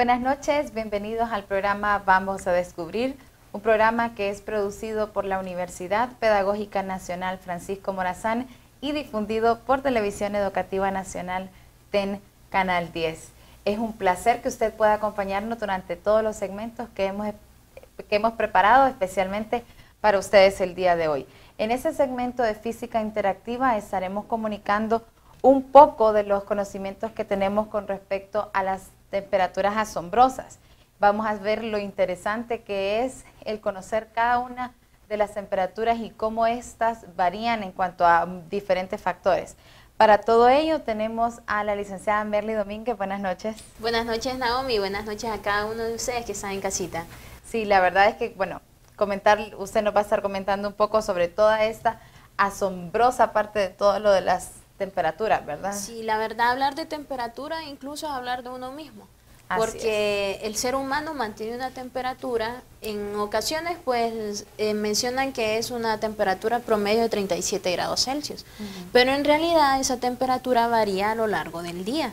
Buenas noches, bienvenidos al programa Vamos a Descubrir, un programa que es producido por la Universidad Pedagógica Nacional Francisco Morazán y difundido por Televisión Educativa Nacional TEN Canal 10. Es un placer que usted pueda acompañarnos durante todos los segmentos que hemos, que hemos preparado especialmente para ustedes el día de hoy. En ese segmento de física interactiva estaremos comunicando un poco de los conocimientos que tenemos con respecto a las temperaturas asombrosas. Vamos a ver lo interesante que es el conocer cada una de las temperaturas y cómo éstas varían en cuanto a diferentes factores. Para todo ello tenemos a la licenciada Merly Domínguez. Buenas noches. Buenas noches Naomi, buenas noches a cada uno de ustedes que están en casita. Sí, la verdad es que, bueno, comentar, usted nos va a estar comentando un poco sobre toda esta asombrosa parte de todo lo de las temperaturas, ¿verdad? Sí, la verdad, hablar de temperatura incluso es hablar de uno mismo. porque el ser humano mantiene una temperatura, en ocasiones pues eh, mencionan que es una temperatura promedio de 37 grados Celsius, pero en realidad esa temperatura varía a lo largo del día.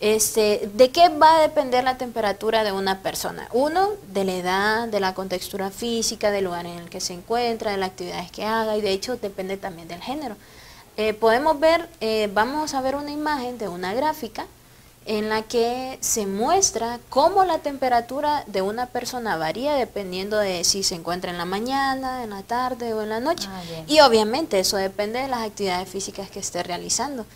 Este, ¿De qué va a depender la temperatura de una persona? Uno, de la edad, de la contextura física, del lugar en el que se encuentra, de las actividades que haga y de hecho depende también del género. Eh, podemos ver, eh, vamos a ver una imagen de una gráfica en la que se muestra cómo la temperatura de una persona varía dependiendo de si se encuentra en la mañana, en la tarde o en la noche. Ah, y obviamente eso depende de las actividades físicas que esté realizando.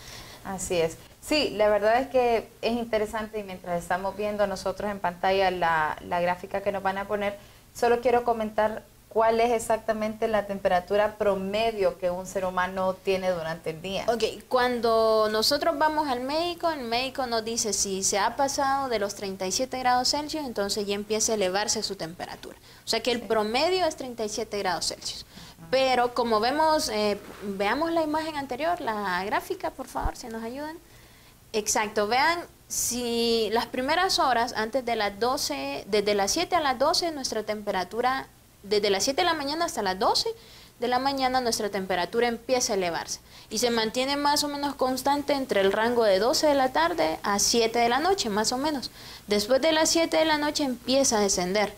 Así es. Sí, la verdad es que es interesante y mientras estamos viendo nosotros en pantalla la, la gráfica que nos van a poner, solo quiero comentar cuál es exactamente la temperatura promedio que un ser humano tiene durante el día. Ok, cuando nosotros vamos al médico, el médico nos dice si se ha pasado de los 37 grados Celsius, entonces ya empieza a elevarse su temperatura. O sea que el promedio es 37 grados Celsius. Pero como vemos, eh, veamos la imagen anterior, la gráfica, por favor, si nos ayudan. Exacto, vean si las primeras horas antes de las 12, desde las 7 a las 12 nuestra temperatura, desde las 7 de la mañana hasta las 12 de la mañana nuestra temperatura empieza a elevarse y se mantiene más o menos constante entre el rango de 12 de la tarde a 7 de la noche, más o menos. Después de las 7 de la noche empieza a descender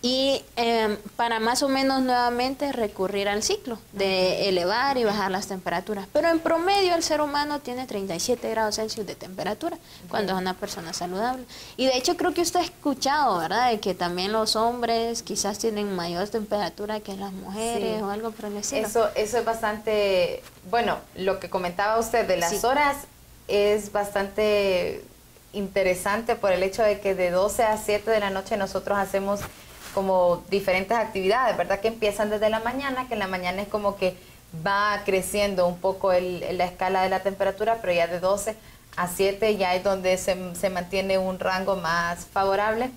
y em, para más o menos nuevamente recurrir al ciclo de elevar y bajar las temperaturas. Pero en promedio el ser humano tiene 37 grados Celsius de temperatura cuando es una persona saludable. Y de hecho creo que usted ha escuchado, ¿verdad? De que también los hombres quizás tienen mayor temperatura que las mujeres o algo por el estilo. Eso, eso es bastante, bueno, lo que comentaba usted de las horas es bastante interesante por el hecho de que de 12 a 7 de la noche nosotros hacemos como diferentes actividades, ¿verdad? Que empiezan desde la mañana, que en la mañana es como que va creciendo un poco el, la escala de la temperatura, pero ya de 12 a 7 ya es donde se, se mantiene un rango más favorable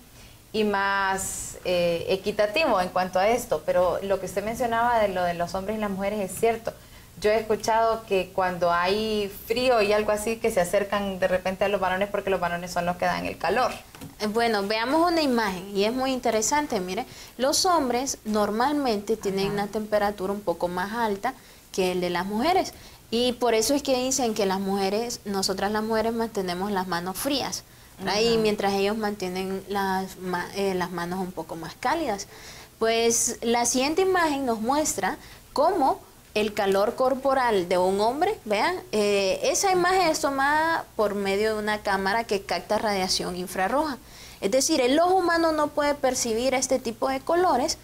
y más eh, equitativo en cuanto a esto. Pero lo que usted mencionaba de lo de los hombres y las mujeres es cierto. Yo he escuchado que cuando hay frío y algo así, que se acercan de repente a los varones porque los varones son los que dan el calor. Eh, bueno, veamos una imagen y es muy interesante. Mire, los hombres normalmente tienen una temperatura un poco más alta que el de las mujeres. Y por eso es que dicen que las mujeres, nosotras las mujeres mantenemos las manos frías. Y mientras ellos mantienen las, eh, las manos un poco más cálidas. Pues la siguiente imagen nos muestra cómo el calor corporal de un hombre, vean, eh, esa imagen es tomada por medio de una cámara que capta radiación infrarroja. Es decir, el ojo humano no puede percibir este tipo de colores,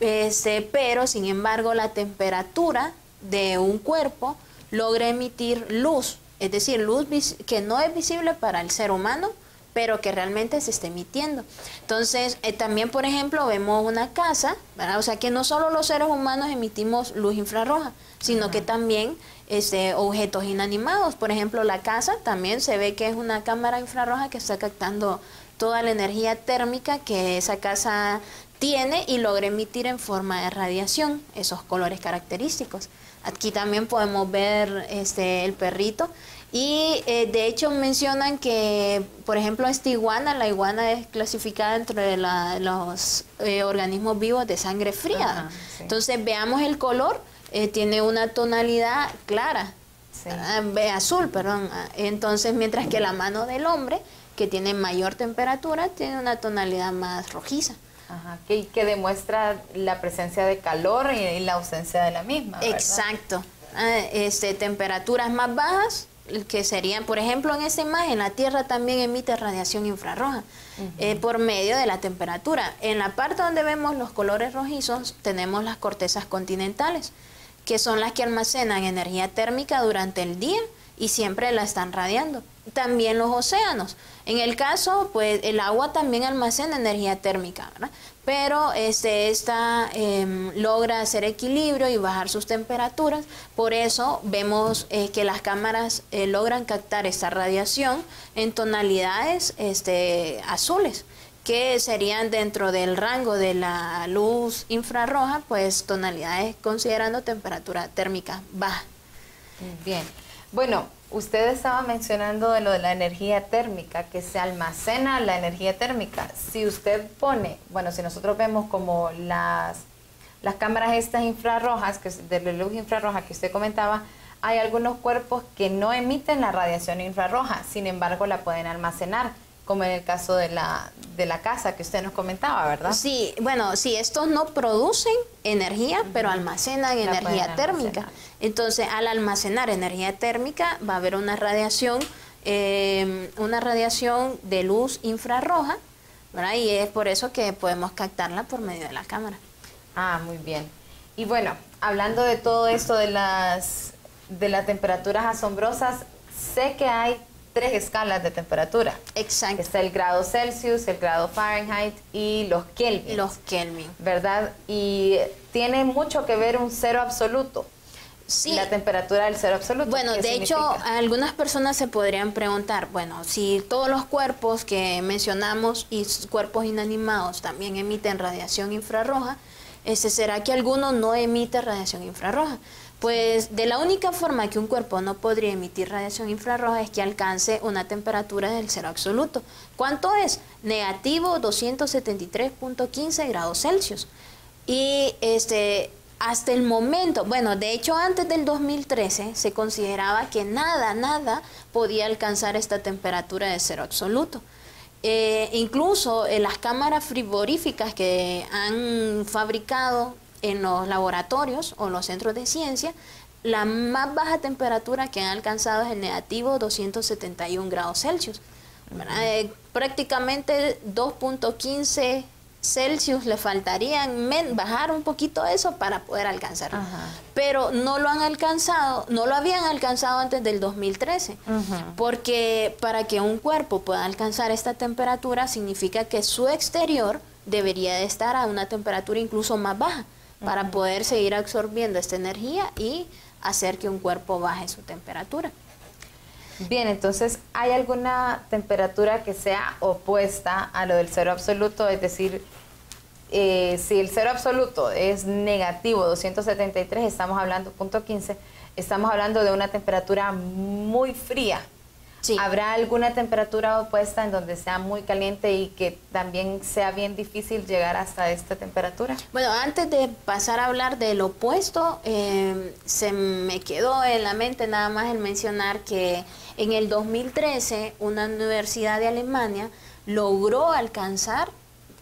este, pero sin embargo la temperatura de un cuerpo logra emitir luz, es decir, luz que no es visible para el ser humano, pero que realmente se está emitiendo. Entonces, eh, también, por ejemplo, vemos una casa, ¿verdad? O sea, que no solo los seres humanos emitimos luz infrarroja, sino que también este, objetos inanimados. Por ejemplo, la casa también se ve que es una cámara infrarroja que está captando toda la energía térmica que esa casa tiene y logra emitir en forma de radiación esos colores característicos. Aquí también podemos ver este, el perrito y eh, de hecho mencionan que, por ejemplo, esta iguana, la iguana es clasificada entre los eh, organismos vivos de sangre fría. Entonces veamos el color, eh, tiene una tonalidad clara. ah, azul, perdón. Entonces, mientras que la mano del hombre, que tiene mayor temperatura, tiene una tonalidad más rojiza. Ajá, que, que demuestra la presencia de calor y, la ausencia de la misma. Exacto. Ah, este, temperaturas más bajas, que serían, por ejemplo, en esta imagen, la Tierra también emite radiación infrarroja eh, por medio de la temperatura. En la parte donde vemos los colores rojizos, tenemos las cortezas continentales, que son las que almacenan energía térmica durante el día y siempre la están radiando. También los océanos. En el caso, pues el agua también almacena energía térmica, ¿verdad? Pero este, esta em, logra hacer equilibrio y bajar sus temperaturas. Por eso vemos eh, que las cámaras eh, logran captar esta radiación en tonalidades este, azules que serían dentro del rango de la luz infrarroja, pues tonalidades considerando temperatura térmica baja. Bien. Bueno, usted estaba mencionando de lo de la energía térmica, que se almacena la energía térmica. Si usted pone, bueno, si nosotros vemos como las, las cámaras estas infrarrojas, que de la luz infrarroja que usted comentaba, hay algunos cuerpos que no emiten la radiación infrarroja, sin embargo la pueden almacenar como en el caso de la, de la casa que usted nos comentaba, ¿verdad? Sí, bueno, sí, estos no producen energía, pero almacenan energía térmica. Entonces, al almacenar energía térmica, va a haber una radiación, em, una radiación de luz infrarroja, ¿verdad? Y es por eso que podemos captarla por medio de la cámara. Ah, muy bien. Y bueno, hablando de todo esto de las, de las temperaturas asombrosas, sé que hay tres escalas de temperatura. Exacto. Está el grado Celsius, el grado Fahrenheit y los Kelvin. Los Kelvin. ¿Verdad? Y tiene mucho que ver un cero absoluto. Sí. La temperatura del cero absoluto. Bueno, de hecho, algunas personas se podrían preguntar, bueno, si todos los cuerpos que mencionamos y cuerpos inanimados también emiten radiación infrarroja, ese ¿será que alguno no emite radiación infrarroja? Pues de la única forma que un cuerpo no podría emitir radiación infrarroja es que alcance una temperatura del cero absoluto. ¿Cuánto es? Negativo 273.15 grados Celsius. Y este, hasta el momento, bueno, de hecho antes del 2013 se consideraba que nada, nada podía alcanzar esta temperatura de cero absoluto. Eh, incluso en las cámaras frigoríficas que han fabricado en los laboratorios o los centros de ciencia, la más baja temperatura que han alcanzado es el negativo 271 grados Celsius. Eh, prácticamente 2.15 Celsius le faltarían bajar un poquito eso para poder alcanzarlo. Pero no lo han alcanzado, no lo habían alcanzado antes del 2013, porque para que un cuerpo pueda alcanzar esta temperatura significa que su exterior debería de estar a una temperatura incluso más baja para poder seguir absorbiendo esta energía y hacer que un cuerpo baje su temperatura. Bien, entonces, ¿hay alguna temperatura que sea opuesta a lo del cero absoluto? Es decir, eh, si el cero absoluto es negativo 273, estamos hablando, punto 15, estamos hablando de una temperatura muy fría. ¿Habrá alguna temperatura opuesta en donde sea muy caliente y que también sea bien difícil llegar hasta esta temperatura? Bueno, antes de pasar a hablar del opuesto, em, se me quedó en la mente nada más el mencionar que en el 2013 una universidad de Alemania logró alcanzar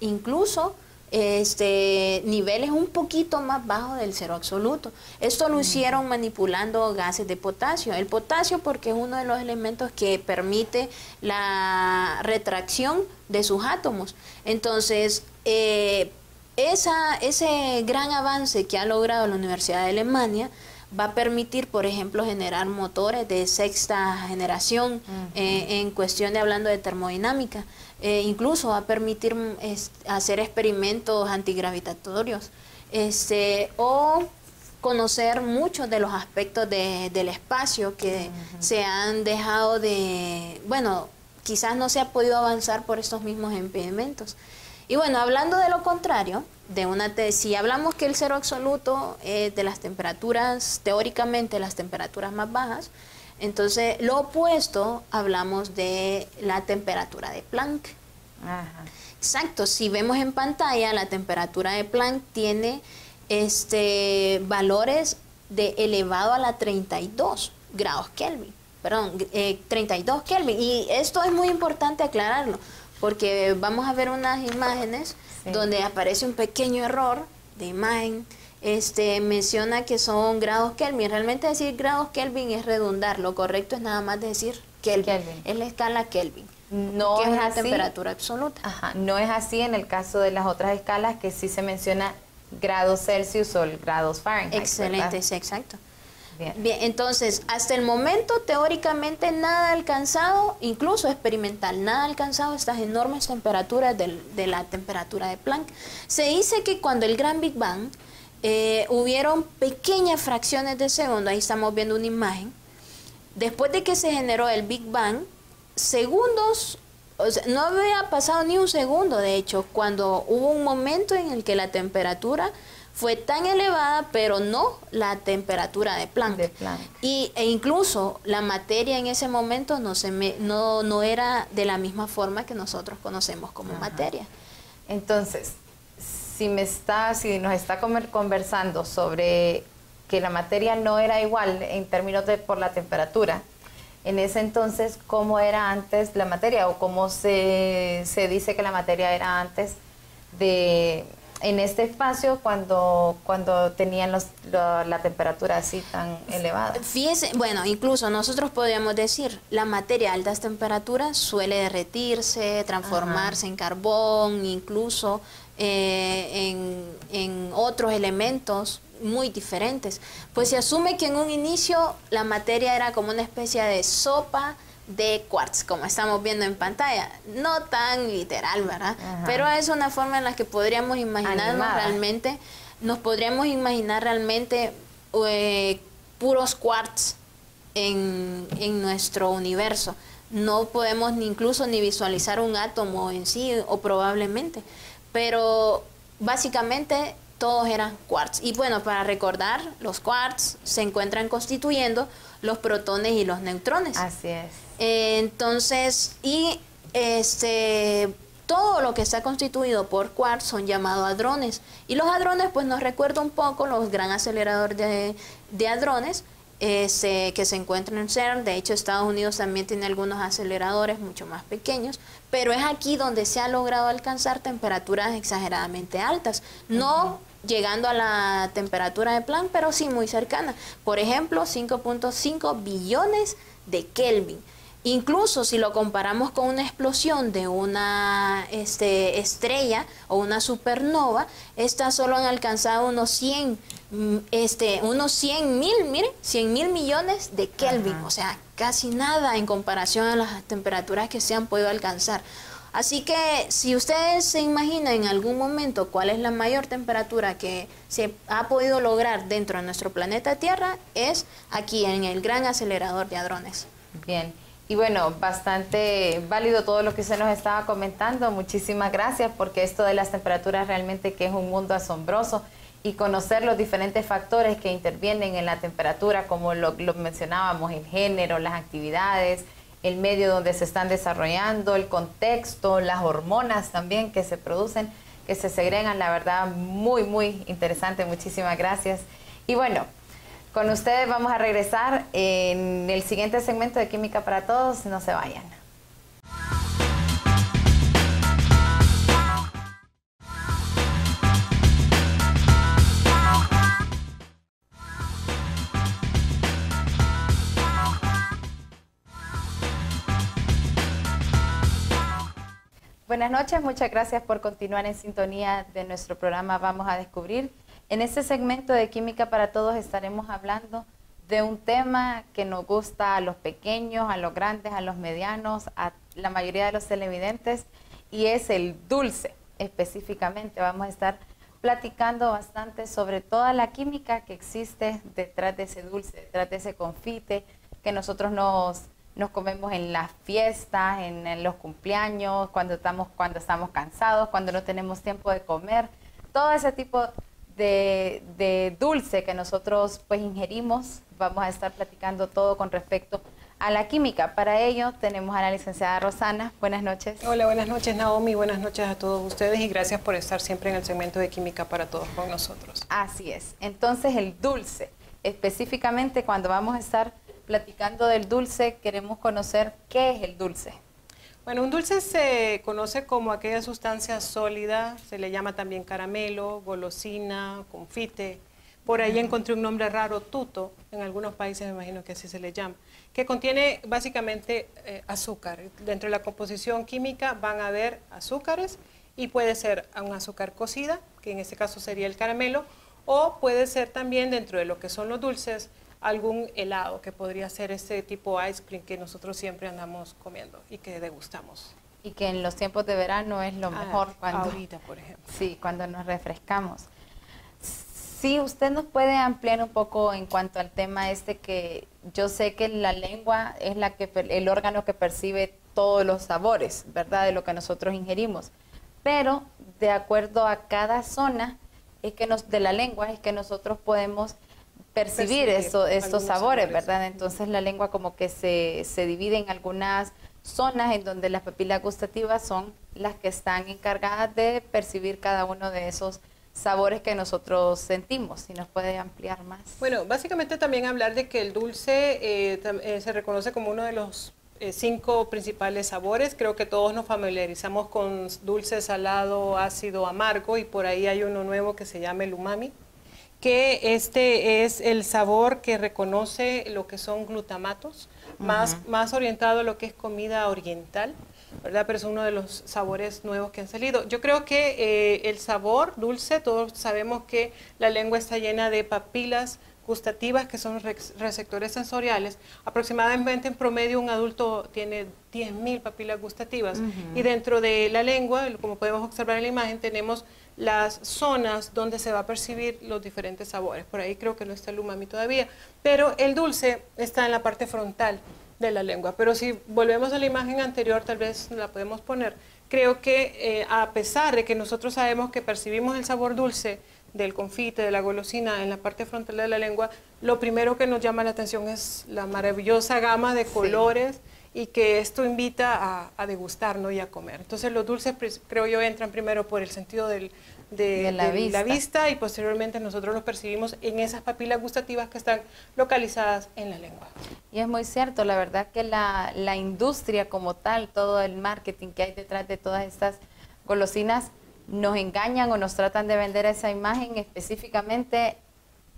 incluso este, niveles un poquito más bajos del cero absoluto. Esto lo mm. hicieron manipulando gases de potasio. El potasio porque es uno de los elementos que permite la retracción de sus átomos. Entonces, eh, esa, ese gran avance que ha logrado la Universidad de Alemania va a permitir, por ejemplo, generar motores de sexta generación eh, en cuestión de hablando de termodinámica. Eh, incluso va a permitir hacer experimentos antigravitatorios este, o conocer muchos de los aspectos del espacio que se han dejado de, bueno, quizás no se ha podido avanzar por estos mismos impedimentos. Y bueno, hablando de lo contrario, de una si hablamos que el cero absoluto es de las temperaturas, teóricamente las temperaturas más bajas, entonces, lo opuesto, hablamos de la temperatura de Planck. Exacto, si vemos en pantalla, la temperatura de Planck tiene este, valores de elevado a la 32. grados Kelvin, perdón, 32 eh, Kelvin. Y esto es muy importante aclararlo, porque vamos a ver unas imágenes donde aparece un pequeño error de imagen. Este, menciona que son grados Kelvin. Realmente decir grados Kelvin es redundar. Lo correcto es nada más decir Kelvin. Es la escala Kelvin. No es, la temperatura absoluta. Ajá, no es así en el caso de las otras escalas que sí se menciona grados Celsius o grados Fahrenheit. Excelente, sí, exacto. Bien. entonces, hasta el momento, teóricamente, nada alcanzado, incluso experimental, nada alcanzado estas enormes temperaturas de la temperatura de Planck. Se dice que cuando el Gran Big Bang eh, hubieron pequeñas fracciones de segundo, ahí estamos viendo una imagen, después de que se generó el Big Bang, segundos, no había pasado ni un segundo, de hecho, cuando hubo un momento en el que la temperatura fue tan elevada, pero no la temperatura de Planck. Y, e incluso la materia en ese momento no, se me, no, no era de la misma forma que nosotros conocemos como materia. Entonces, si, me está, si nos está conversando sobre que la materia no era igual en términos de por la temperatura, en ese entonces, ¿cómo era antes la materia o cómo se, se dice que la materia era antes de en este espacio cuando, cuando tenían los, la temperatura así tan elevada. Fíjese, bueno, incluso nosotros podríamos decir, la materia a altas temperaturas suele derretirse, transformarse en carbón, incluso eh, en, en otros elementos muy diferentes. Pues se asume que en un inicio la materia era como una especie de sopa, de quartz, como estamos viendo en pantalla. No tan literal, ¿verdad? Pero es una forma en la que podríamos imaginarnos realmente, nos podríamos imaginar realmente eh, puros quartz en, en nuestro universo. No podemos ni incluso ni visualizar un átomo en sí, o probablemente. Pero básicamente todos eran quartz. Y bueno, para recordar, los quartz se encuentran constituyendo los protones y los neutrones. Así es. Entonces, y este todo lo que está constituido por quartz son llamados hadrones. Y los hadrones, pues nos recuerda un poco los gran aceleradores de, de hadrones este, que se encuentran en CERN. De hecho, Estados Unidos también tiene algunos aceleradores mucho más pequeños, pero es aquí donde se ha logrado alcanzar temperaturas exageradamente altas. No llegando a la temperatura de Planck, pero sí muy cercana. Por ejemplo, 5.5 billones de Kelvin. Incluso si lo comparamos con una explosión de una este, estrella o una supernova, estas solo han alcanzado unos 100, mm, este, unos 100 mil, miren, 100 mil millones de Kelvin, o sea, casi nada en comparación a las temperaturas que se han podido alcanzar. Así que si ustedes se imaginan en algún momento cuál es la mayor temperatura que se ha podido lograr dentro de nuestro planeta Tierra, es aquí en el gran acelerador de hadrones. Bien. Y bueno, bastante válido todo lo que se nos estaba comentando. Muchísimas gracias porque esto de las temperaturas realmente que es un mundo asombroso y conocer los diferentes factores que intervienen en la temperatura, como lo, lo mencionábamos, el género, las actividades, el medio donde se están desarrollando, el contexto, las hormonas también que se producen, que se segregan, la verdad, muy, muy interesante. Muchísimas gracias. Y bueno, con ustedes vamos a regresar en el siguiente segmento de Química para Todos. No se vayan. Buenas noches, muchas gracias por continuar en sintonía de nuestro programa Vamos a Descubrir. En este segmento de Química para Todos estaremos hablando de un tema que nos gusta a los pequeños, a los grandes, a los medianos, a la mayoría de los televidentes, y es el dulce específicamente. Vamos a estar platicando bastante sobre toda la química que existe detrás de ese dulce, detrás de ese confite que nosotros nos nos comemos en las fiestas, en, los cumpleaños, cuando estamos, cuando estamos cansados, cuando no tenemos tiempo de comer, todo ese tipo de, dulce que nosotros pues ingerimos, vamos a estar platicando todo con respecto a la química. Para ello tenemos a la licenciada Rosana. Buenas noches. Hola, buenas noches Naomi, buenas noches a todos ustedes y gracias por estar siempre en el segmento de Química para Todos con nosotros. Así es. Entonces el dulce, específicamente cuando vamos a estar platicando del dulce, queremos conocer qué es el dulce. Bueno, un dulce se conoce como aquella sustancia sólida, se le llama también caramelo, golosina, confite. Por ahí encontré un nombre raro, tuto, en algunos países me imagino que así se le llama, que contiene básicamente eh, azúcar. Dentro de la composición química van a haber azúcares y puede ser un azúcar cocida, que en este caso sería el caramelo, o puede ser también dentro de lo que son los dulces, algún helado, que podría ser ese tipo ice cream que nosotros siempre andamos comiendo y que degustamos. Y que en los tiempos de verano es lo ah, mejor cuando... Ahorita, por ejemplo. Sí, cuando nos refrescamos. Sí, usted nos puede ampliar un poco en cuanto al tema este que yo sé que la lengua es la que el órgano que percibe todos los sabores, ¿verdad? De lo que nosotros ingerimos. Pero de acuerdo a cada zona es que nos de la lengua es que nosotros podemos percibir, estos sabores, ¿verdad? Entonces la lengua como que se, se divide en algunas zonas en donde las papilas gustativas son las que están encargadas de percibir cada uno de esos sabores que nosotros sentimos. Si nos puede ampliar más. Bueno, básicamente también hablar de que el dulce eh, eh, se reconoce como uno de los eh, cinco principales sabores. Creo que todos nos familiarizamos con dulce, salado, ácido, amargo y por ahí hay uno nuevo que se llama el umami que este es el sabor que reconoce lo que son glutamatos, más, más orientado a lo que es comida oriental, ¿verdad? Pero es uno de los sabores nuevos que han salido. Yo creo que eh, el sabor dulce, todos sabemos que la lengua está llena de papilas gustativas, que son receptores sensoriales. Aproximadamente en promedio un adulto tiene 10.000 papilas gustativas y dentro de la lengua, como podemos observar en la imagen, tenemos las zonas donde se va a percibir los diferentes sabores. Por ahí creo que no está el umami todavía, pero el dulce está en la parte frontal de la lengua. Pero si volvemos a la imagen anterior, tal vez la podemos poner. Creo que eh, a pesar de que nosotros sabemos que percibimos el sabor dulce del confite, de la golosina en la parte frontal de la lengua, lo primero que nos llama la atención es la maravillosa gama de colores y que esto invita a, degustar ¿no? y a comer. Entonces los dulces pues, creo yo entran primero por el sentido del, de, la, vista. y posteriormente nosotros los percibimos en esas papilas gustativas que están localizadas en la lengua. Y es muy cierto, la verdad que la, la industria como tal, todo el marketing que hay detrás de todas estas golosinas, nos engañan o nos tratan de vender esa imagen específicamente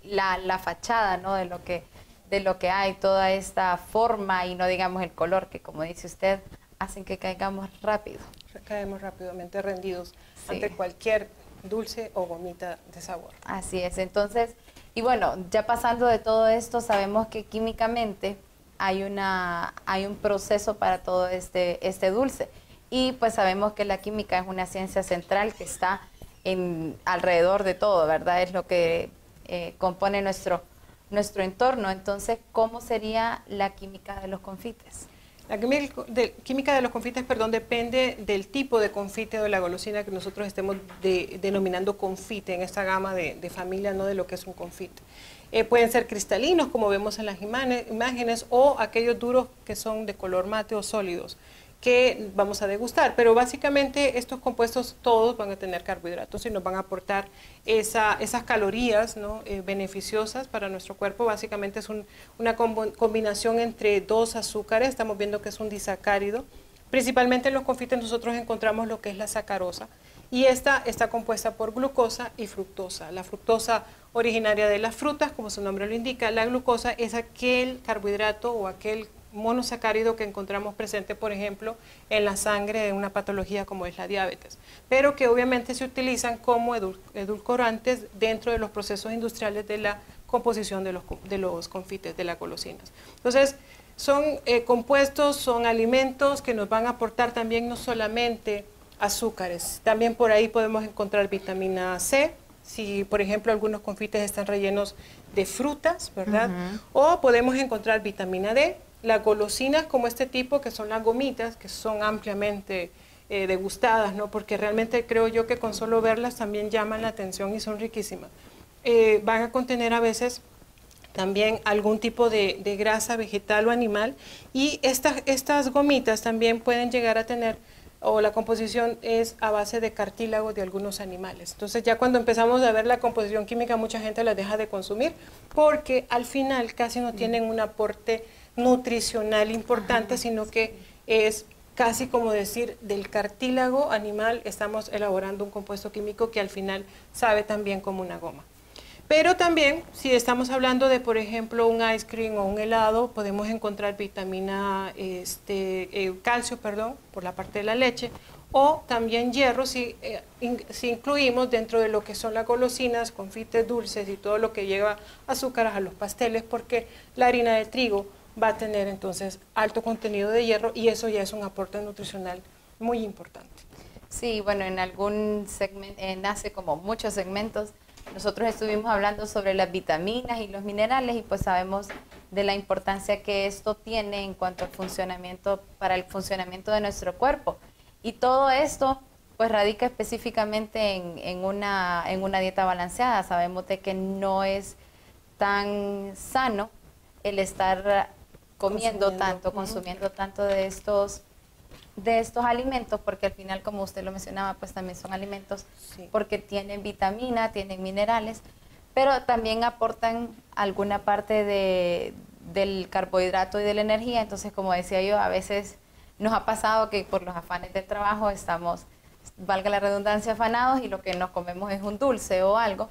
la, la fachada ¿no? de lo que de lo que hay, toda esta forma y no digamos el color que como dice usted, hacen que caigamos rápido. Caemos rápidamente rendidos ante cualquier dulce o gomita de sabor. Así es, entonces, y bueno, ya pasando de todo esto, sabemos que químicamente hay, una, hay un proceso para todo este, este dulce. Y pues sabemos que la química es una ciencia central que está en, alrededor de todo, ¿verdad? Es lo que eh, compone nuestro nuestro entorno. Entonces, ¿cómo sería la química de los confites? La química de los confites, perdón, depende del tipo de confite o de la golosina que nosotros estemos denominando confite en esta gama de, familia, no de lo que es un confite. Eh, pueden ser cristalinos, como vemos en las imágenes, o aquellos duros que son de color mate o sólidos que vamos a degustar. Pero básicamente estos compuestos todos van a tener carbohidratos y nos van a aportar esa, esas calorías ¿no? Eh, beneficiosas para nuestro cuerpo. Básicamente es una combinación entre dos azúcares. Estamos viendo que es un disacárido. Principalmente en los confites nosotros encontramos lo que es la sacarosa. Y esta está compuesta por glucosa y fructosa. La fructosa originaria de las frutas, como su nombre lo indica, la glucosa es aquel carbohidrato o aquel monosacárido que encontramos presente, por ejemplo, en la sangre de una patología como es la diabetes, pero que obviamente se utilizan como edulcorantes dentro de los procesos industriales de la composición de los, de los confites, de las golosinas. Entonces, son eh, compuestos, son alimentos que nos van a aportar también no solamente azúcares, también por ahí podemos encontrar vitamina C, si por ejemplo algunos confites están rellenos de frutas, ¿verdad? O podemos encontrar vitamina D, las golosinas como este tipo, que son las gomitas, que son ampliamente eh, degustadas, ¿no? porque realmente creo yo que con solo verlas también llaman la atención y son riquísimas. Eh, van a contener a veces también algún tipo de, grasa vegetal o animal y estas, estas gomitas también pueden llegar a tener o la composición es a base de cartílago de algunos animales. Entonces ya cuando empezamos a ver la composición química mucha gente la deja de consumir porque al final casi no tienen un aporte nutricional importante, sino que es casi como decir del cartílago animal estamos elaborando un compuesto químico que al final sabe también como una goma. Pero también, si estamos hablando de, por ejemplo, un ice cream o un helado, podemos encontrar vitamina, este, eh, calcio, perdón, por la parte de la leche, o también hierro si, eh, si, incluimos dentro de lo que son las golosinas, confites dulces y todo lo que lleva azúcar a los pasteles, porque la harina de trigo va a tener entonces alto contenido de hierro y eso ya es un aporte nutricional muy importante. Sí, bueno, en algún segmento, nace como muchos segmentos nosotros estuvimos hablando sobre las vitaminas y los minerales y pues sabemos de la importancia que esto tiene en cuanto al funcionamiento, para el funcionamiento de nuestro cuerpo. Y todo esto pues radica específicamente en, una, en una dieta balanceada. Sabemos de que no es tan sano el estar comiendo tanto, consumiendo tanto de estos de estos alimentos, porque al final, como usted lo mencionaba, pues también son alimentos porque tienen vitamina, tienen minerales, pero también aportan alguna parte de, del carbohidrato y de la energía. Entonces, como decía yo, a veces nos ha pasado que por los afanes del trabajo estamos, valga la redundancia, afanados y lo que nos comemos es un dulce o algo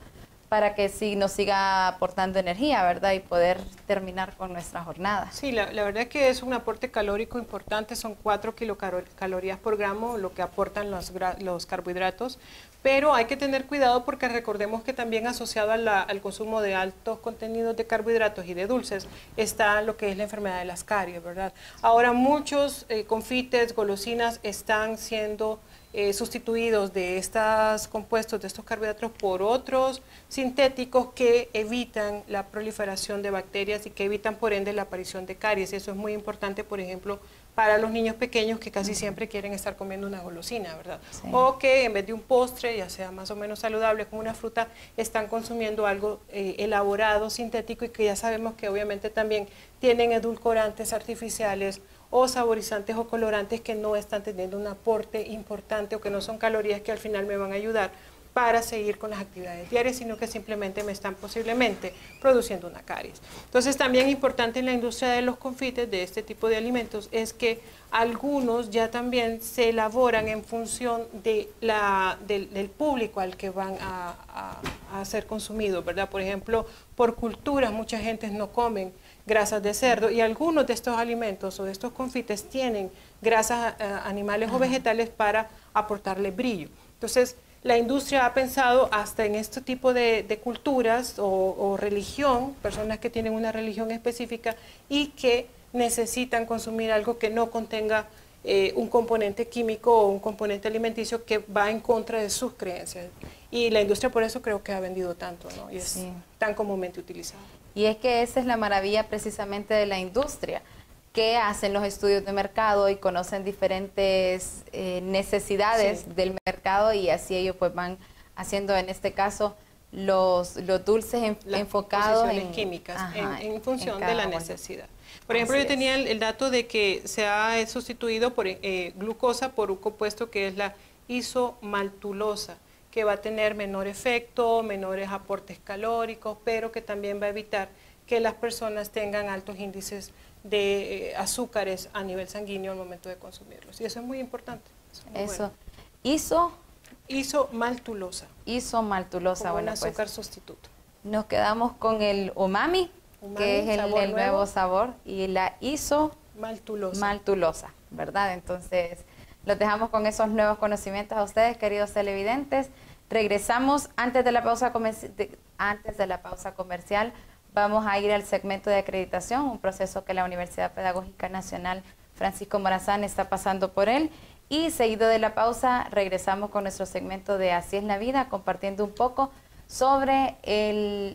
para que sí nos siga aportando energía, ¿verdad? Y poder terminar con nuestra jornada. Sí, la, verdad es que es un aporte calórico importante, son 4 kilocalorías por gramo lo que aportan los, los carbohidratos, pero hay que tener cuidado porque recordemos que también asociado al consumo de altos contenidos de carbohidratos y de dulces está lo que es la enfermedad de las caries, ¿verdad? Ahora muchos eh, confites, golosinas están siendo eh, sustituidos de estos compuestos, de estos carbohidratos, por otros sintéticos que evitan la proliferación de bacterias y que evitan por ende la aparición de caries. Eso es muy importante, por ejemplo, para los niños pequeños que casi siempre quieren estar comiendo una golosina, ¿verdad? O que en vez de un postre, ya sea más o menos saludable como una fruta, están consumiendo algo eh, elaborado, sintético y que ya sabemos que obviamente también tienen edulcorantes artificiales o saborizantes o colorantes que no están teniendo un aporte importante o que no son calorías que al final me van a ayudar para seguir con las actividades diarias, sino que simplemente me están posiblemente produciendo una caries. Entonces también importante en la industria de los confites, de este tipo de alimentos, es que algunos ya también se elaboran en función de la, del, público al que van a, a, ser consumidos, ¿verdad? Por ejemplo, por cultura mucha gente no comen grasas de cerdo y algunos de estos alimentos o de estos confites tienen grasas eh, animales o vegetales para aportarle brillo. Entonces, la industria ha pensado hasta en este tipo de, culturas o, religión, personas que tienen una religión específica y que necesitan consumir algo que no contenga eh, un componente químico o un componente alimenticio que va en contra de sus creencias. Y la industria por eso creo que ha vendido tanto, ¿no? Y es tan comúnmente utilizado. Y es que esa es la maravilla precisamente de la industria, que hacen los estudios de mercado y conocen diferentes eh, necesidades del mercado y así ellos pues van haciendo en este caso los, los dulces enfocados en químicas en, función de la necesidad. Por ejemplo, yo tenía el, dato de que se ha sustituido por eh, glucosa por un compuesto que es la isomaltulosa que va a tener menor efecto, menores aportes calóricos, pero que también va a evitar que las personas tengan altos índices de eh, azúcares a nivel sanguíneo al momento de consumirlos. Y eso es muy importante. Eso. Iso. Isomaltulosa. Isomaltulosa, bueno, un pues. azúcar sustituto. Nos quedamos con el umami, que es el, nuevo. sabor, y la isomaltulosa, maltulosa, ¿verdad? Entonces, los dejamos con esos nuevos conocimientos a ustedes, queridos televidentes. Regresamos antes de la pausa antes de la pausa comercial. Vamos a ir al segmento de acreditación, un proceso que la Universidad Pedagógica Nacional Francisco Morazán está pasando por él. Y seguido de la pausa, regresamos con nuestro segmento de Así es la vida, compartiendo un poco sobre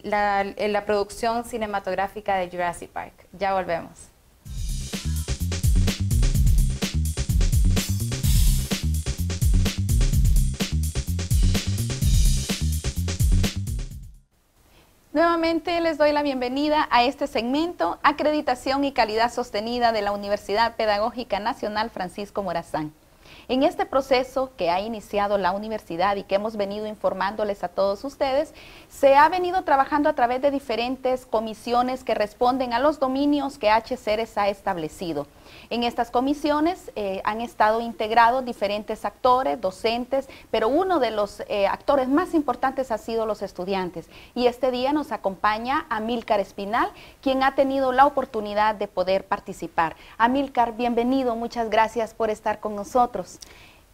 la producción cinematográfica de Jurassic Park. Ya volvemos. Nuevamente les doy la bienvenida a este segmento Acreditación y Calidad Sostenida de la Universidad Pedagógica Nacional Francisco Morazán. En este proceso que ha iniciado la universidad y que hemos venido informándoles a todos ustedes, se ha venido trabajando a través de diferentes comisiones que responden a los dominios que HCERES ha establecido. En estas comisiones eh, han estado integrados diferentes actores, docentes, pero uno de los eh, actores más importantes ha sido los estudiantes. Y este día nos acompaña Amílcar Espinal, quien ha tenido la oportunidad de poder participar. Amílcar, bienvenido, muchas gracias por estar con nosotros.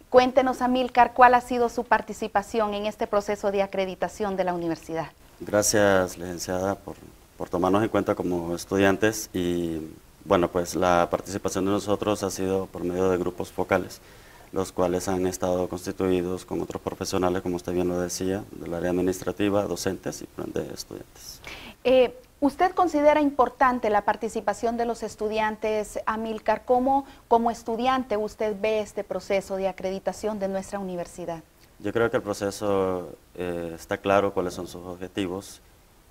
Cuéntenos, Amílcar, cuál ha sido su participación en este proceso de acreditación de la universidad. Gracias, licenciada, por, por tomarnos en cuenta como estudiantes y bueno, pues la participación de nosotros ha sido por medio de grupos focales, los cuales han estado constituidos con otros profesionales, como usted bien lo decía, del área administrativa, docentes y de estudiantes. Eh, ¿Usted considera importante la participación de los estudiantes, Amilcar? ¿Cómo como estudiante usted ve este proceso de acreditación de nuestra universidad? Yo creo que el proceso eh, está claro cuáles son sus objetivos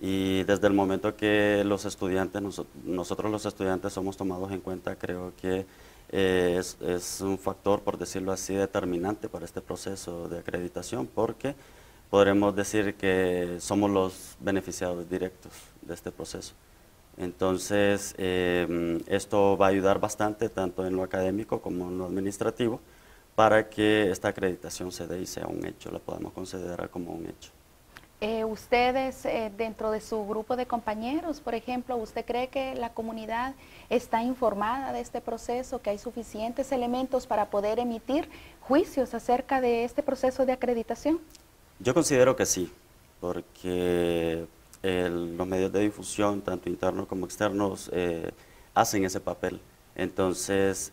y desde el momento que los estudiantes, nosotros los estudiantes somos tomados en cuenta, creo que eh, es, un factor, por decirlo así, determinante para este proceso de acreditación, porque podremos decir que somos los beneficiados directos de este proceso. Entonces, eh, esto va a ayudar bastante, tanto en lo académico como en lo administrativo, para que esta acreditación se dé y sea un hecho, la podamos considerar como un hecho. Eh, ustedes, eh, dentro de su grupo de compañeros, por ejemplo, ¿usted cree que la comunidad está informada de este proceso, que hay suficientes elementos para poder emitir juicios acerca de este proceso de acreditación? Yo considero que sí, porque los medios de difusión, tanto internos como externos, eh, hacen ese papel. Entonces,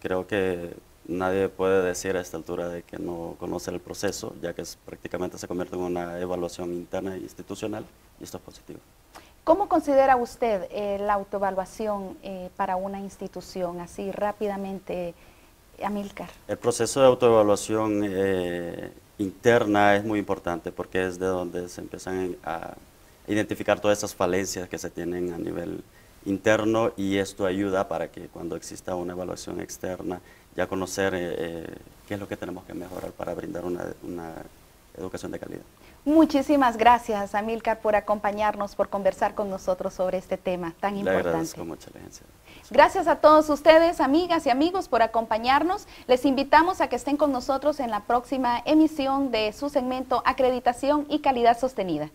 creo que nadie puede decir a esta altura de que no conoce el proceso, ya que es, prácticamente se convierte en una evaluación interna e institucional y esto es positivo. ¿Cómo considera usted eh, la autoevaluación eh, para una institución? Así rápidamente, Amilcar. El proceso de autoevaluación eh, interna es muy importante porque es de donde se empiezan a identificar todas esas falencias que se tienen a nivel interno y esto ayuda para que cuando exista una evaluación externa ya conocer eh, eh, qué es lo que tenemos que mejorar para brindar una, educación de calidad. Muchísimas gracias, Amilcar, por acompañarnos, por conversar con nosotros sobre este tema tan Le importante. Agradezco mucho Gracias a todos ustedes, amigas y amigos, por acompañarnos. Les invitamos a que estén con nosotros en la próxima emisión de su segmento Acreditación y Calidad Sostenida.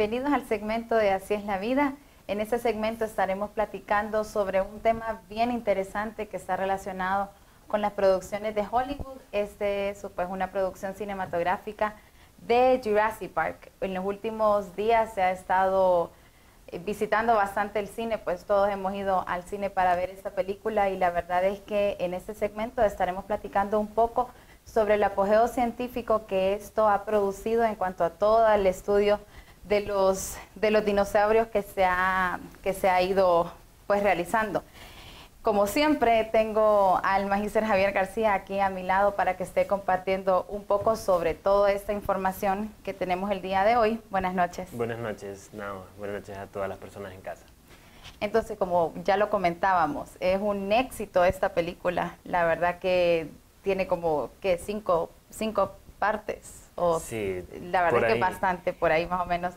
Bienvenidos al segmento de Así es la vida. En este segmento estaremos platicando sobre un tema bien interesante que está relacionado con las producciones de Hollywood. Este es pues, una producción cinematográfica de Jurassic Park. En los últimos días se ha estado eh, visitando bastante el cine, pues todos hemos ido al cine para ver esta película y la verdad es que en este segmento estaremos platicando un poco sobre el apogeo científico que esto ha producido en cuanto a todo el estudio de los, de los dinosaurios que se ha, que se ha ido pues realizando. Como siempre, tengo al magíster Javier García aquí a mi lado para que esté compartiendo un poco sobre toda esta información que tenemos el día de hoy. Buenas noches. Buenas noches, no, buenas noches a todas las personas en casa. Entonces, como ya lo comentábamos, es un éxito esta película. La verdad que tiene como que cinco, cinco partes sí, la verdad que bastante por ahí más o menos.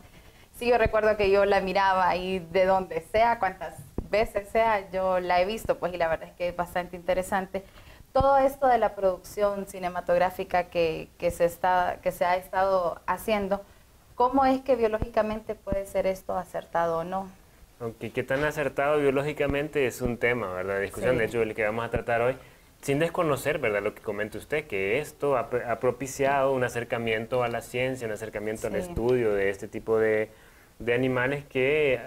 Sí, yo recuerdo que yo la miraba y de donde sea, cuantas veces sea, yo la he visto, pues, y la verdad es que es bastante interesante. Todo esto de la producción cinematográfica que, que, se, está, que se ha estado haciendo, ¿cómo es que biológicamente puede ser esto acertado o no? Aunque qué tan acertado biológicamente es un tema, ¿verdad? discusión, de hecho, el que vamos a tratar hoy sin desconocer, ¿verdad?, lo que comenta usted, que esto ha, propiciado un acercamiento a la ciencia, un acercamiento al estudio de este tipo de, animales que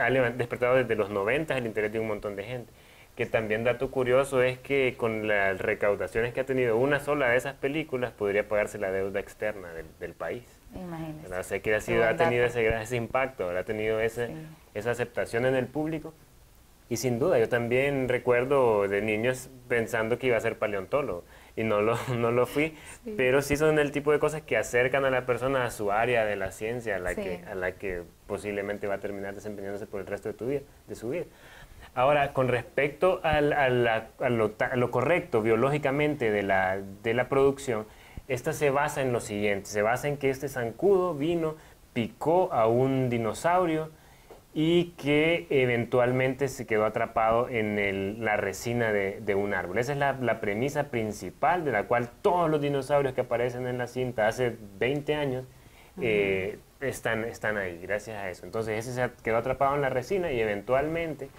ha despertado desde los 90 el interés de un montón de gente. que también dato curioso es que con las recaudaciones que ha tenido una sola de esas películas podría pagarse la deuda externa del, país. Imagínese. O sea, que ha, sido, ha tenido ese, ese, impacto, ha tenido ese, esa aceptación en el público. Y sin duda, yo también recuerdo de niños pensando que iba a ser paleontólogo y no lo, no lo fui, pero sí son el tipo de cosas que acercan a la persona a su área de la ciencia, a la, que, a la que posiblemente va a terminar desempeñándose por el resto de, tu vida, de su vida. Ahora, con respecto a, lo, correcto biológicamente de la, de la producción, esta se basa en lo siguiente, se basa en que este zancudo vino, picó a un dinosaurio, y que eventualmente se quedó atrapado en la resina de, un árbol. Esa es la, premisa principal de la cual todos los dinosaurios que aparecen en la cinta hace 20 años eh, están, están ahí, gracias a eso. Entonces ese se quedó atrapado en la resina y eventualmente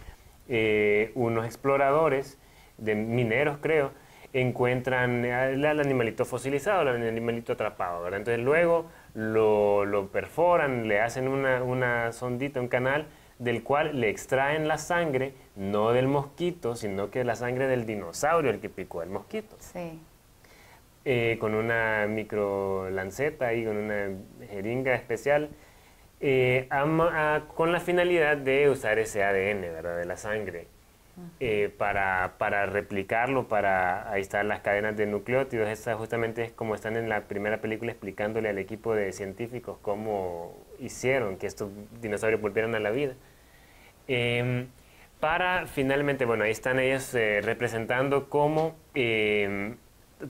eh, unos exploradores, de mineros creo, encuentran al, animalito fosilizado, al animalito atrapado. Entonces luego lo, perforan, le hacen una, sondita, un canal, del cual le extraen la sangre, no del mosquito, sino que la sangre del dinosaurio, el que picó el mosquito. Sí. Eh, con una micro lanceta y con una jeringa especial, eh, con la finalidad de usar ese ADN ¿verdad? de la sangre eh, para, para, replicarlo, para ahí están las cadenas de nucleótidos. Esa justamente es como están en la primera película explicándole al equipo de científicos cómo hicieron que estos dinosaurios volvieran a la vida. Em, para finalmente, bueno, ahí están ellos eh, representando cómo em,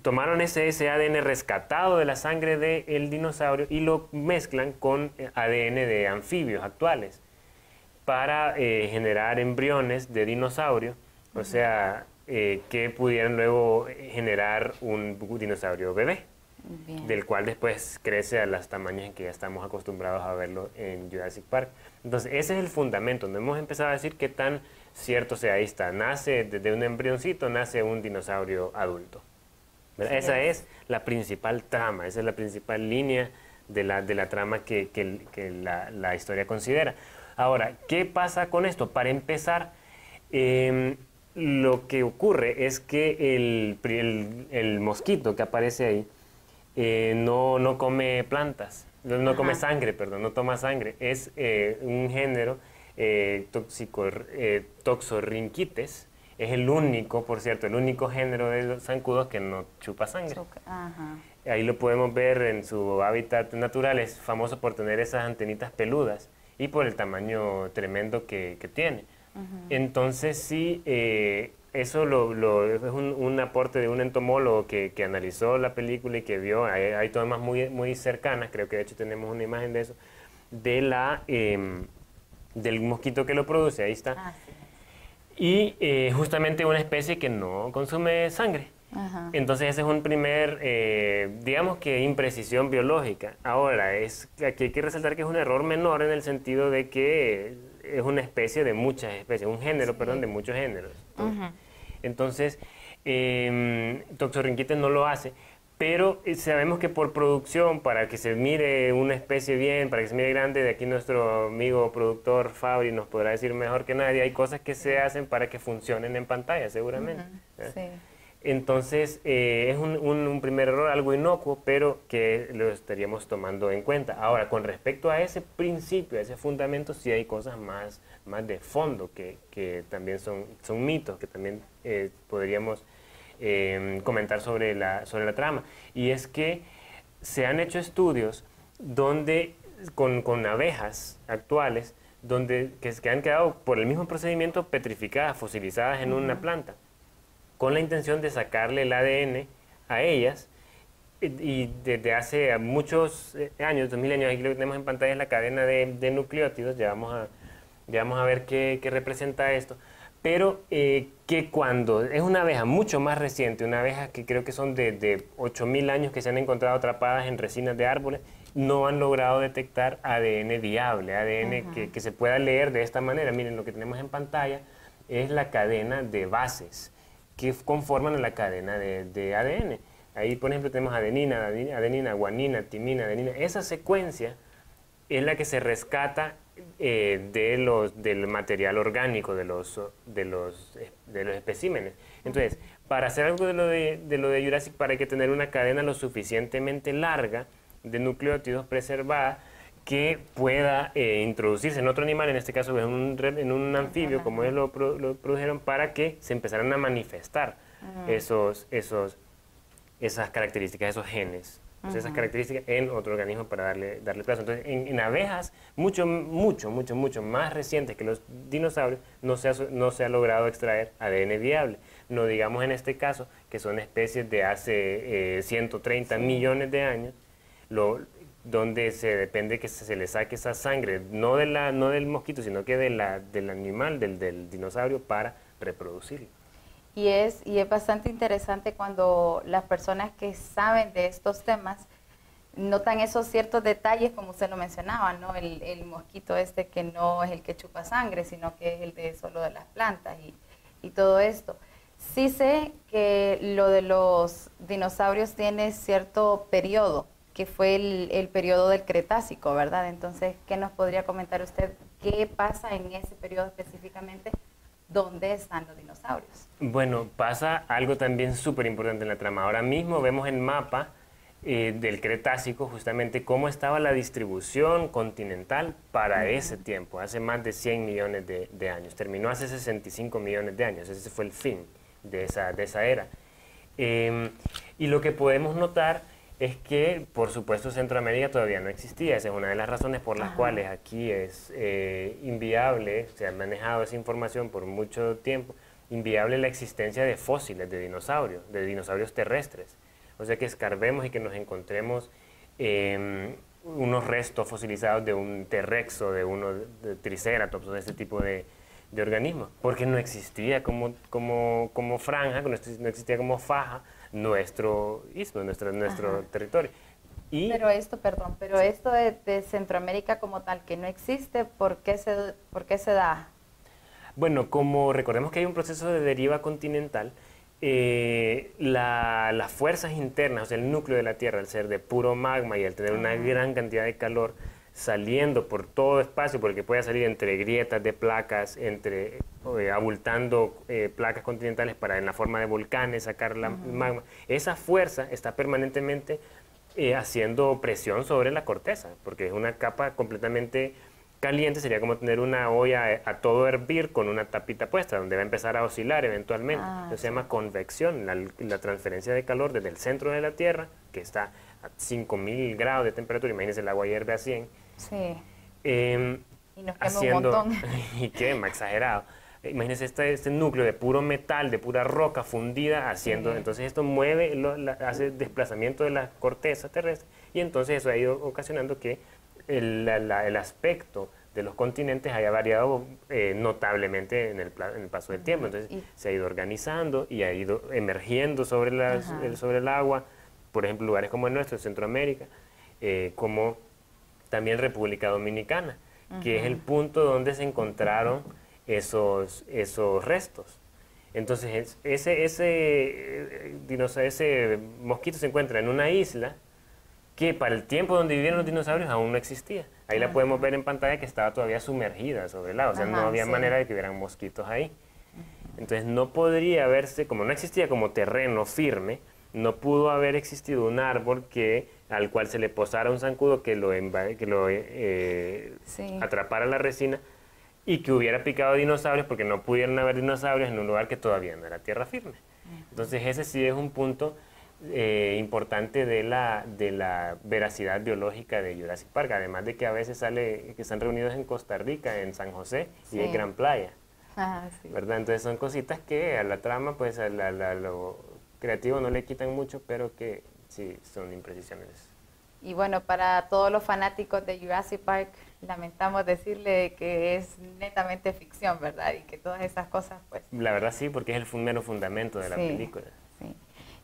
tomaron ese, ese, ADN rescatado de la sangre del dinosaurio y lo mezclan con ADN de anfibios actuales para eh, generar embriones de dinosaurio, o sea, eh, que pudieran luego generar un dinosaurio bebé, del cual después crece a los tamaños en que ya estamos acostumbrados a verlo en Jurassic Park. Entonces, ese es el fundamento, donde hemos empezado a decir qué tan cierto sea ahí está. Nace desde un embrioncito, nace un dinosaurio adulto. esa es. la principal trama, esa es la principal línea de la, de la trama que, que, la, la historia considera. Ahora, ¿qué pasa con esto? Para empezar, em, lo que ocurre es que el, mosquito que aparece ahí eh, no, come plantas, no, come sangre, perdón, no toma sangre. Es eh, un género eh, tóxico, toxorrinquites. Es el único, por cierto, el único género de zancudos que no chupa sangre. Ahí lo podemos ver en su hábitat natural, es famoso por tener esas antenitas peludas y por el tamaño tremendo que, tiene. Entonces sí, eh, eso lo, es un, aporte de un entomólogo que, analizó la película y que vio, hay, tomas muy, muy cercanas, creo que de hecho tenemos una imagen de eso, de la, em, del mosquito que lo produce, ahí está. Ah, y eh, justamente una especie que no consume sangre. Entonces ese es un primer, eh, digamos que imprecisión biológica. Ahora, es, aquí hay que resaltar que es un error menor en el sentido de que es una especie de muchas especies, un género, perdón, de muchos géneros. Entonces, eh, Toxorrinquites no lo hace, pero eh, sabemos que por producción, para que se mire una especie bien, para que se mire grande, de aquí nuestro amigo productor Fabri nos podrá decir mejor que nadie, hay cosas que se hacen para que funcionen en pantalla, seguramente. sí. Entonces, eh, es un, primer error, algo inocuo, pero que lo estaríamos tomando en cuenta. Ahora, con respecto a ese principio, a ese fundamento, sí hay cosas más, más de fondo que, también son, son mitos, que también eh, podríamos em, comentar sobre la, sobre la trama. Y es que se han hecho estudios donde, con, abejas actuales, donde, que, han quedado por el mismo procedimiento petrificadas, fosilizadas en una planta con la intención de sacarle el ADN a ellas. Y desde hace muchos eh, años, 2000 años, aquí lo que tenemos en pantalla es la cadena de, nucleótidos, ya vamos a, ya vamos a ver qué, representa esto. Pero eh, que cuando es una abeja mucho más reciente, una abeja que creo que son de, de 8000 años que se han encontrado atrapadas en resinas de árboles, no han logrado detectar ADN viable, ADN que, que, se pueda leer de esta manera. Miren, lo que tenemos en pantalla es la cadena de bases que conforman la cadena de, ADN. Ahí, por ejemplo, tenemos adenina, adenina, guanina, timina, adenina. Esa secuencia es la que se rescata eh, de los, del material orgánico de los, de, los, de los especímenes. Entonces, para hacer algo de lo de, de lo de Jurassic Park hay que tener una cadena lo suficientemente larga de nucleótidos preservada que pueda eh, introducirse en otro animal, en este caso en un, en un anfibio, como ellos lo, lo, produjeron, para que se empezaran a manifestar esos, esos, esas características, esos genes, esas características en otro organismo para darle, darle plazo. Entonces, en, abejas, mucho, mucho, mucho, mucho más recientes que los dinosaurios, no se ha, no se ha logrado extraer ADN viable. No digamos en este caso que son especies de hace 130 eh, millones de años, lo, donde se depende que se, le saque esa sangre, no, de la, no del mosquito, sino que de la, del animal, del, del dinosaurio, para reproducirlo. Y es, y es bastante interesante cuando las personas que saben de estos temas notan esos ciertos detalles, como usted lo mencionaba, ¿no? El, el, mosquito este que no es el que chupa sangre, sino que es el de solo de las plantas y, y todo esto. Sí sé que lo de los dinosaurios tiene cierto periodo, que fue el, el, periodo del Cretácico, ¿verdad? Entonces, ¿qué nos podría comentar usted? ¿Qué pasa en ese periodo específicamente? ¿Dónde están los dinosaurios? Bueno, pasa algo también súper importante en la trama. Ahora mismo vemos el mapa eh, del Cretácico justamente cómo estaba la distribución continental para ese tiempo, hace más de 100 millones de, de, años. Terminó hace 65 millones de años, ese fue el fin de esa, de esa era. Eh, y lo que podemos notar es que, por supuesto, Centroamérica todavía no existía. Esa es una de las razones por las cuales aquí es eh, inviable, se ha manejado esa información por mucho tiempo, inviable la existencia de fósiles de dinosaurios, de dinosaurios terrestres. O sea, que escarbemos y que nos encontremos em, unos restos fosilizados de un T-rex o de uno de triceratops o de este tipo de, de organismos, porque no existía como, como, como franja, no existía como faja nuestro istmo, nuestro, nuestro territorio. Y pero esto, perdón, pero esto de, Centroamérica como tal, que no existe, ¿por qué se, por qué se da? Bueno, como recordemos que hay un proceso de deriva continental, eh, las fuerzas internas, o sea, el núcleo de la Tierra, al ser de puro magma y al tener una gran cantidad de calor, saliendo por todo espacio, porque puede salir entre grietas de placas, entre eh, abultando eh, placas continentales para en la forma de volcanes sacar la magma. Esa fuerza está permanentemente eh, haciendo presión sobre la corteza, porque es una capa completamente caliente, sería como tener una olla a, todo hervir con una tapita puesta, donde va a empezar a oscilar eventualmente. Ah, Eso se llama convección, la, la transferencia de calor desde el centro de la Tierra, que está a 5000 grados de temperatura, imagínense el agua hierve a 100, Sí. Em, y nos haciendo, un montón. y quema, exagerado. Imagínense este, este, núcleo de puro metal, de pura roca fundida, haciendo, entonces esto mueve, hace desplazamiento de la corteza terrestre y entonces eso ha ido ocasionando que el, el aspecto de los continentes haya variado eh, notablemente en el, en el, paso del tiempo. Entonces se ha ido organizando y ha ido emergiendo sobre, las, el, sobre el agua, por ejemplo, lugares como el nuestro, Centroamérica, eh, como también República Dominicana, que es el punto donde se encontraron esos, esos restos. Entonces, ese, ese, eh, ese mosquito se encuentra en una isla que para el tiempo donde vivieron los dinosaurios aún no existía. Ahí la podemos ver en pantalla que estaba todavía sumergida sobre el lago, o sea, no había manera de que hubieran mosquitos ahí. Entonces, no podría verse, como no existía como terreno firme, no pudo haber existido un árbol que al cual se le posara un zancudo que lo, que lo eh, atrapara la resina y que hubiera picado dinosaurios porque no pudieron haber dinosaurios en un lugar que todavía no era tierra firme. Entonces ese sí es un punto eh, importante de la, de la veracidad biológica de Jurassic Park, además de que a veces sale que están reunidos en Costa Rica, en San José y en Gran Playa. Ah, ¿verdad? Entonces son cositas que a la trama, pues a lo creativo no le quitan mucho, pero que sí, son imprecisiones. Y bueno, para todos los fanáticos de Jurassic Park, lamentamos decirle que es netamente ficción, ¿verdad? Y que todas esas cosas, pues... La verdad sí, porque es el mero fundamento de la película. Sí.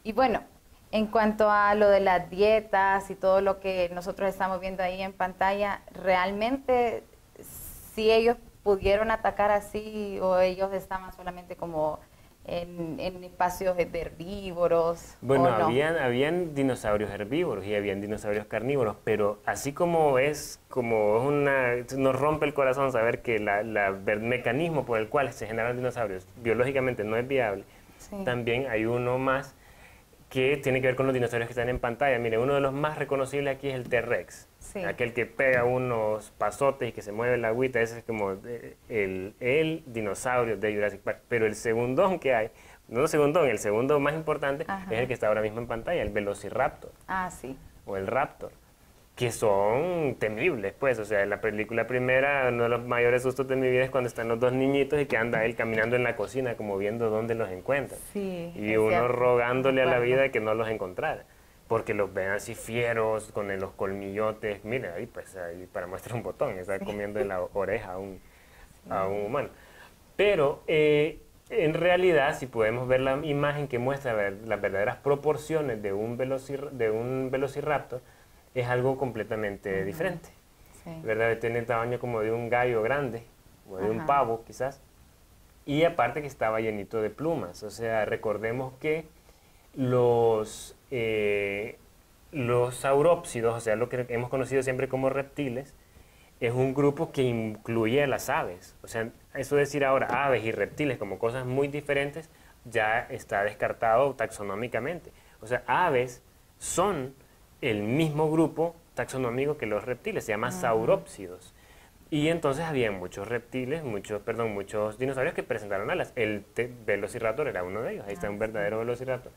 Y bueno, en cuanto a lo de las dietas y todo lo que nosotros estamos viendo ahí en pantalla, realmente si ellos pudieron atacar así o ellos estaban solamente como en, espacios de herbívoros. Bueno, habían, habían dinosaurios herbívoros y habían dinosaurios carnívoros, pero así como es, como una, nos rompe el corazón saber que la, el mecanismo por el cual se generan dinosaurios biológicamente no es viable, también hay uno más que tiene que ver con los dinosaurios que están en pantalla. Mire, uno de los más reconocibles aquí es el T-Rex. Aquel que pega unos pasotes y que se mueve la agüita, ese es como eh, el, el, dinosaurio de Jurassic Park. Pero el segundón que hay, no el segundón, el segundo más importante es el que está ahora mismo en pantalla, el Velociraptor. Ah, sí. O el Raptor que son temibles, pues, o sea, en la película primera, uno de los mayores sustos de mi vida es cuando están los dos niñitos y que anda él caminando en la cocina como viendo dónde los encuentra. Sí, y uno rogándole a la vida que no los encontrara, porque los ven así fieros, con los colmillotes, mire, ahí pues, ahí para muestra un botón, está comiendo en la oreja a un, a un humano. Pero eh, en realidad, si podemos ver la imagen que muestra las verdaderas proporciones de un, de un velociraptor, es algo completamente diferente. ¿Verdad? Tiene el tamaño como de un gallo grande, o de un pavo quizás. Y aparte que estaba llenito de plumas. O sea, recordemos que los, eh, los saurópsidos, o sea, lo que hemos conocido siempre como reptiles, es un grupo que incluye a las aves. O sea, eso decir ahora aves y reptiles como cosas muy diferentes ya está descartado taxonómicamente. O sea, aves son el mismo grupo taxonómico que los reptiles, se llama ah. saurópsidos. Y entonces había muchos reptiles, muchos, perdón, muchos dinosaurios que presentaron alas. El velociraptor era uno de ellos, ahí está ah, un verdadero velociraptor.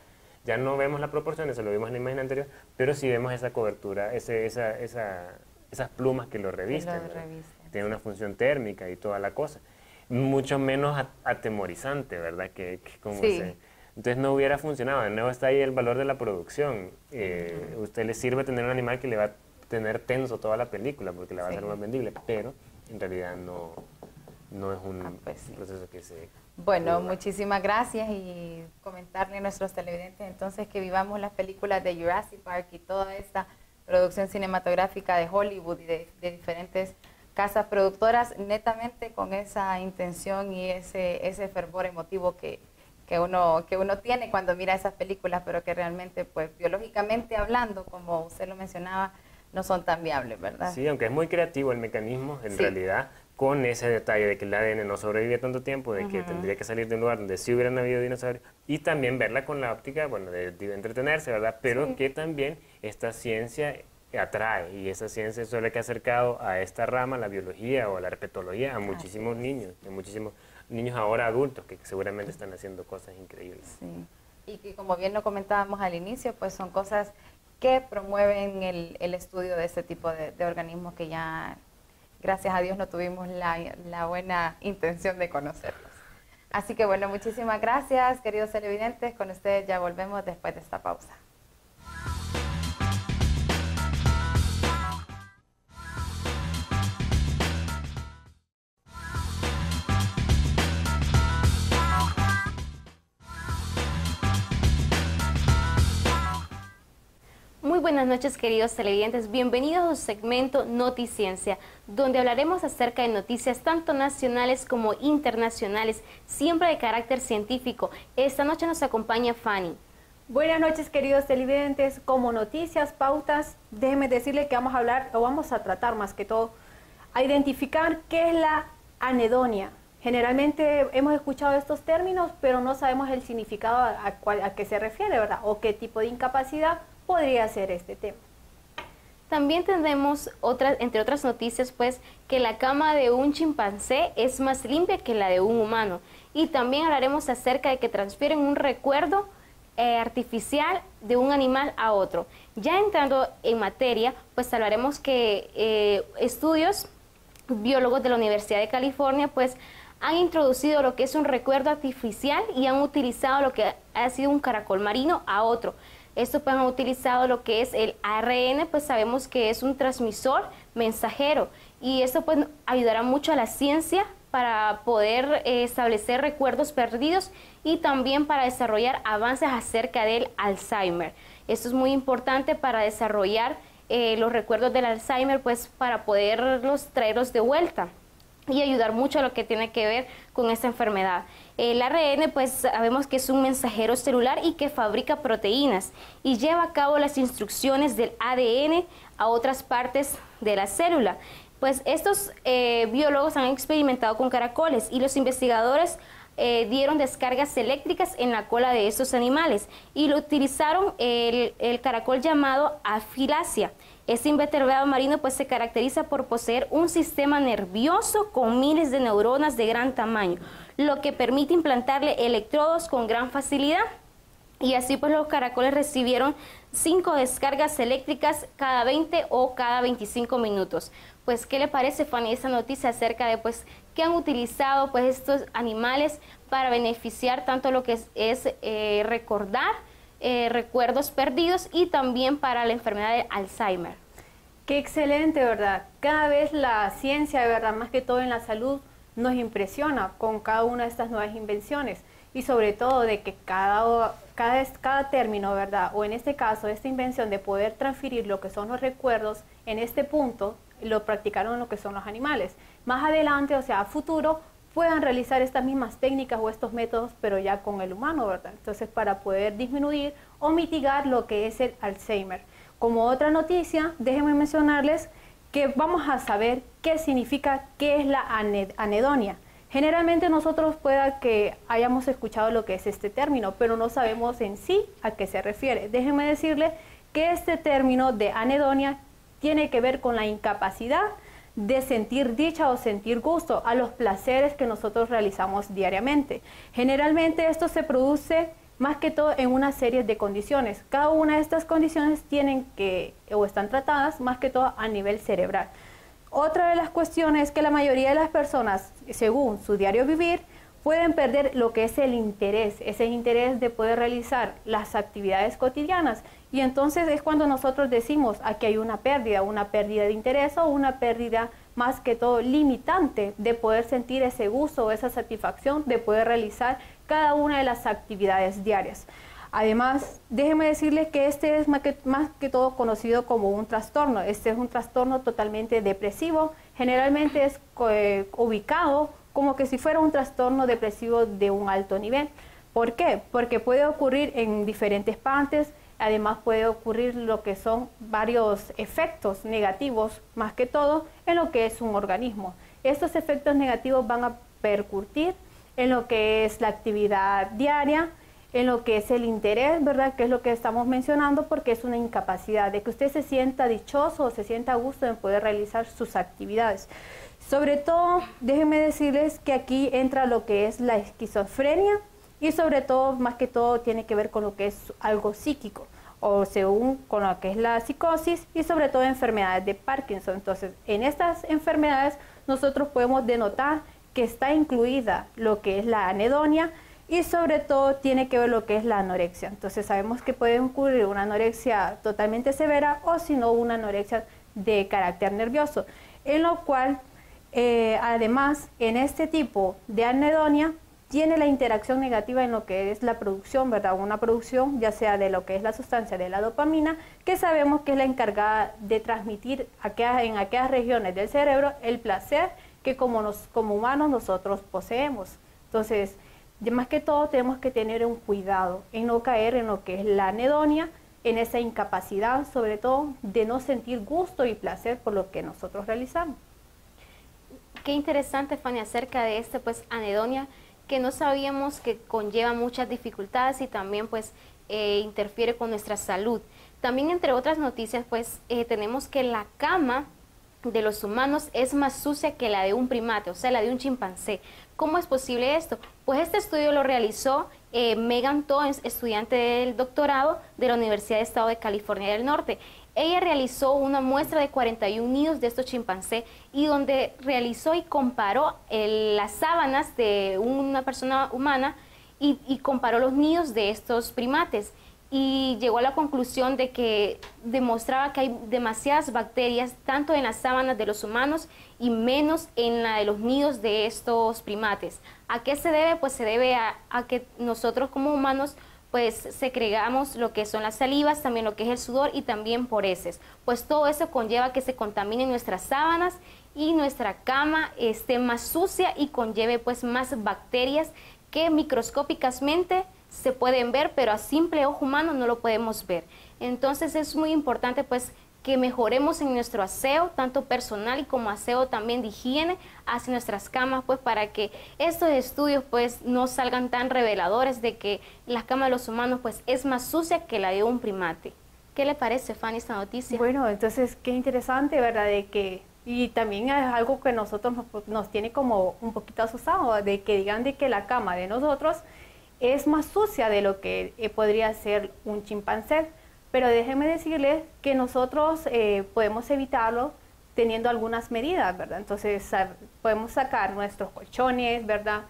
Ya no vemos la proporción, eso lo vimos en la imagen anterior, pero sí vemos esa cobertura, ese, esa, esa, esas plumas que lo revisten. Tiene una función térmica y toda la cosa. Mucho menos atemorizante, ¿verdad? Que, como se, entonces no hubiera funcionado. De nuevo está ahí el valor de la producción. Eh, usted le sirve tener un animal que le va a tener tenso toda la película porque le va a ser más vendible, pero en realidad no, no es un ah, pues proceso que se... Bueno, muchísimas gracias y comentarle a nuestros televidentes entonces que vivamos las películas de Jurassic Park y toda esta producción cinematográfica de Hollywood y de, de diferentes casas productoras netamente con esa intención y ese, ese fervor emotivo que, que uno, que uno tiene cuando mira esas películas, pero que realmente, pues biológicamente hablando, como usted lo mencionaba, no son tan viables, ¿verdad? Sí, aunque es muy creativo el mecanismo, en realidad, con ese detalle de que el ADN no sobrevive tanto tiempo, de que tendría que salir de un lugar donde sí hubieran habido dinosaurios, y también verla con la óptica, bueno, de, entretenerse, ¿verdad? Pero que también esta ciencia atrae, y esa ciencia suele que ha acercado a esta rama, la biología o la herpetología, a muchísimos niños, a muchísimos niños ahora adultos que seguramente están haciendo cosas increíbles. Sí. Y que como bien lo comentábamos al inicio, pues son cosas que promueven el, el estudio de este tipo de, organismos que ya, gracias a Dios, no tuvimos la, la buena intención de conocerlos. Así que bueno, muchísimas gracias, queridos televidentes. Con ustedes ya volvemos después de esta pausa. Buenas noches queridos televidentes, bienvenidos a su segmento Noticiencia, donde hablaremos acerca de noticias tanto nacionales como internacionales, siempre de carácter científico. Esta noche nos acompaña Fanny. Buenas noches queridos televidentes, como noticias, pautas, déjenme decirle que vamos a hablar, o vamos a tratar más que todo, a identificar qué es la anedonia. Generalmente hemos escuchado estos términos, pero no sabemos el significado a, a qué se refiere, ¿verdad? O qué tipo de incapacidad podría ser este tema. También tendremos, otras, entre otras noticias, pues, que la cama de un chimpancé es más limpia que la de un humano. Y también hablaremos acerca de que transfieren un recuerdo eh, artificial de un animal a otro. Ya entrando en materia, pues hablaremos que eh, estudios biólogos de la Universidad de California, pues, han introducido lo que es un recuerdo artificial y han utilizado lo que ha sido un caracol marino a otro. Esto pues han utilizado lo que es el ARN, pues sabemos que es un transmisor mensajero y esto pues ayudará mucho a la ciencia para poder eh, establecer recuerdos perdidos y también para desarrollar avances acerca del Alzheimer. Esto es muy importante para desarrollar eh, los recuerdos del Alzheimer, pues para poderlos traerlos de vuelta. y ayudar mucho a lo que tiene que ver con esta enfermedad. El ARN, pues sabemos que es un mensajero celular y que fabrica proteínas y lleva a cabo las instrucciones del ADN a otras partes de la célula. Pues estos eh, biólogos han experimentado con caracoles y los investigadores eh, dieron descargas eléctricas en la cola de estos animales y lo utilizaron el, el caracol llamado afilacia. Este invertebrado marino pues se caracteriza por poseer un sistema nervioso con miles de neuronas de gran tamaño, lo que permite implantarle electrodos con gran facilidad. Y así pues los caracoles recibieron cinco descargas eléctricas cada 20 o cada 25 minutos. Pues, ¿qué le parece, Fanny, esta noticia acerca de pues que han utilizado pues estos animales para beneficiar tanto lo que es, eh, recordar eh, recuerdos perdidos y también para la enfermedad de Alzheimer? Qué excelente, ¿verdad? Cada vez la ciencia, ¿verdad? Más que todo en la salud, nos impresiona con cada una de estas nuevas invenciones y sobre todo de que cada, cada, término, ¿verdad? O en este caso, esta invención de poder transferir lo que son los recuerdos en este punto, lo practicaron lo que son los animales. Más adelante, o sea, a futuro, puedan realizar estas mismas técnicas o estos métodos, pero ya con el humano, ¿verdad? Entonces, para poder disminuir o mitigar lo que es el Alzheimer. Como otra noticia, déjenme mencionarles que vamos a saber qué significa, qué es la anedonia. Generalmente nosotros pueda que hayamos escuchado lo que es este término, pero no sabemos en sí a qué se refiere. Déjenme decirles que este término de anedonia tiene que ver con la incapacidad de sentir dicha o sentir gusto a los placeres que nosotros realizamos diariamente. Generalmente esto se produce más que todo en una serie de condiciones. Cada una de estas condiciones tienen que o están tratadas más que todo a nivel cerebral. Otra de las cuestiones es que la mayoría de las personas, según su diario vivir, pueden perder lo que es el interés, ese interés de poder realizar las actividades cotidianas. Y entonces es cuando nosotros decimos aquí hay una pérdida, una pérdida de interés o una pérdida más que todo limitante de poder sentir ese gusto o esa satisfacción de poder realizar cada una de las actividades diarias. Además, déjenme decirles que este es más que, más que, todo conocido como un trastorno. Este es un trastorno totalmente depresivo. Generalmente es eh, ubicado como que si fuera un trastorno depresivo de un alto nivel. ¿Por qué? Porque puede ocurrir en diferentes partes. Además puede ocurrir lo que son varios efectos negativos, más que todo, en lo que es un organismo. Estos efectos negativos van a percutir en lo que es la actividad diaria, en lo que es el interés, ¿verdad? Que es lo que estamos mencionando porque es una incapacidad de que usted se sienta dichoso o se sienta a gusto en poder realizar sus actividades. Sobre todo, déjenme decirles que aquí entra lo que es la esquizofrenia y sobre todo, más que todo, tiene que ver con lo que es algo psíquico o según con lo que es la psicosis y sobre todo enfermedades de Parkinson. Entonces, en estas enfermedades nosotros podemos denotar que está incluida lo que es la anedonia y sobre todo tiene que ver lo que es la anorexia. Entonces sabemos que puede ocurrir una anorexia totalmente severa o si no una anorexia de carácter nervioso, en lo cual eh, además en este tipo de anedonia tiene la interacción negativa en lo que es la producción, ¿verdad? Una producción ya sea de lo que es la sustancia de la dopamina, que sabemos que es la encargada de transmitir en aquellas regiones del cerebro el placer que como, nos, como humanos nosotros poseemos. Entonces, más que todo tenemos que tener un cuidado en no caer en lo que es la anedonia, en esa incapacidad, sobre todo, de no sentir gusto y placer por lo que nosotros realizamos. Qué interesante, Fanny, acerca de este, pues, anedonia, que no sabíamos que conlleva muchas dificultades y también, pues, eh, interfiere con nuestra salud. También, entre otras noticias, pues, eh, tenemos que la cama de los humanos es más sucia que la de un primate, o sea, la de un chimpancé. ¿Cómo es posible esto? Pues este estudio lo realizó eh, Megan Toens, estudiante del doctorado de la Universidad de Estado de California del Norte. Ella realizó una muestra de 41 nidos de estos chimpancés y donde realizó y comparó las sábanas de una persona humana y, y comparó los nidos de estos primates y llegó a la conclusión de que demostraba que hay demasiadas bacterias tanto en las sábanas de los humanos y menos en la de los nidos de estos primates. ¿A qué se debe? Pues se debe a, que nosotros como humanos pues segregamos lo que son las salivas, también lo que es el sudor y también por heces. Pues todo eso conlleva que se contaminen nuestras sábanas y nuestra cama esté más sucia y conlleve pues más bacterias que microscópicamente se pueden ver, pero a simple ojo humano no lo podemos ver. Entonces es muy importante pues que mejoremos en nuestro aseo, tanto personal y como aseo también de higiene hacia nuestras camas, pues para que estos estudios pues no salgan tan reveladores de que la cama de los humanos pues es más sucia que la de un primate. ¿Qué le parece, Fanny, esta noticia? Bueno, entonces qué interesante, ¿verdad? De que, y también es algo que nosotros nos, tiene como un poquito asustado, de que digan de que la cama de nosotros es más sucia de lo que eh, podría ser un chimpancé pero déjenme decirles que nosotros eh, podemos evitarlo teniendo algunas medidas, ¿verdad? Entonces podemos sacar nuestros colchones, ¿verdad?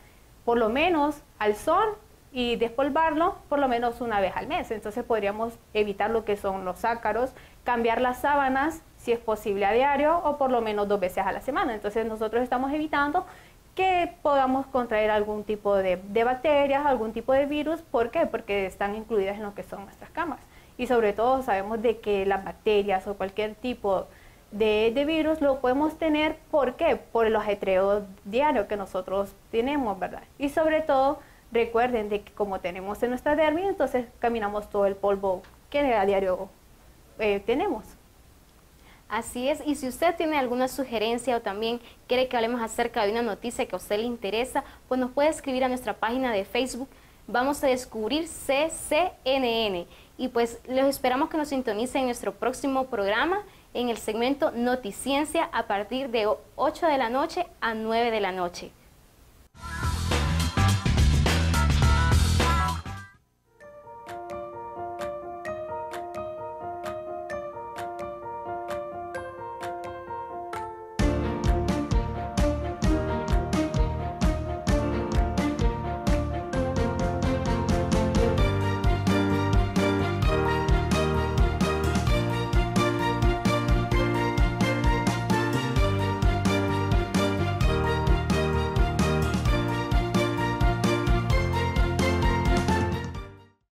Por lo menos al sol y despolvarlo por lo menos una vez al mes. Entonces podríamos evitar lo que son los ácaros, cambiar las sábanas si es posible a diario o por lo menos dos veces a la semana. Entonces nosotros estamos evitando que podamos contraer algún tipo de, de bacterias, algún tipo de virus. ¿Por qué? Porque están incluidas en lo que son nuestras camas y sobre todo sabemos de que las bacterias o cualquier tipo de, virus lo podemos tener, ¿por qué? Por el ajetreo diario que nosotros tenemos, ¿verdad? Y sobre todo, recuerden de que como tenemos en nuestra dermis, entonces caminamos todo el polvo que a diario eh, tenemos. Así es, y si usted tiene alguna sugerencia o también quiere que hablemos acerca de una noticia que a usted le interesa, pues nos puede escribir a nuestra página de Facebook. Vamos a descubrir CCNN y pues los esperamos que nos sintonicen en nuestro próximo programa en el segmento Noticiencia a partir de 8 de la noche a 9 de la noche.